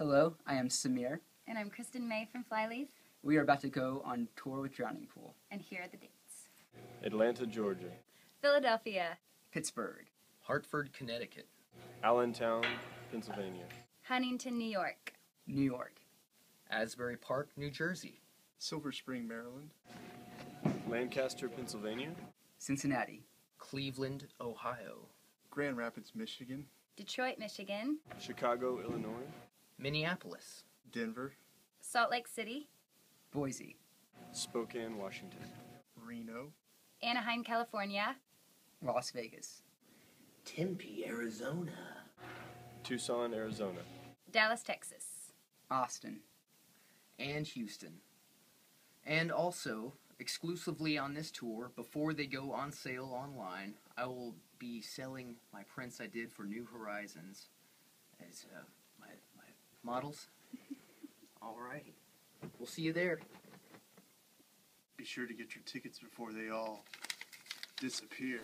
Hello, I am Sameer. And I'm Kristen May from Flyleaf, We are about to go on tour with Drowning Pool. and here are the dates Atlanta, Georgia. Philadelphia, Pittsburgh, Hartford, Connecticut. Allentown, Pennsylvania. Huntington, New York, New York, Asbury Park, New Jersey. Silver Spring, Maryland. Lancaster, Pennsylvania. Cincinnati, Cleveland, Ohio. Grand Rapids, Michigan. Detroit, Michigan, Chicago, Illinois. Minneapolis. Denver. Salt Lake City, Boise, Spokane, Washington. Reno. Anaheim, California, Las Vegas, Tempe, Arizona. Tucson, Arizona. Dallas, Texas. Austin, And Houston. And also, exclusively on this tour, before they go on sale online, I will be selling my prints I did for New Horizons as uh, my, my models. Alrighty. We'll see you there. Be sure to get your tickets before they all disappear.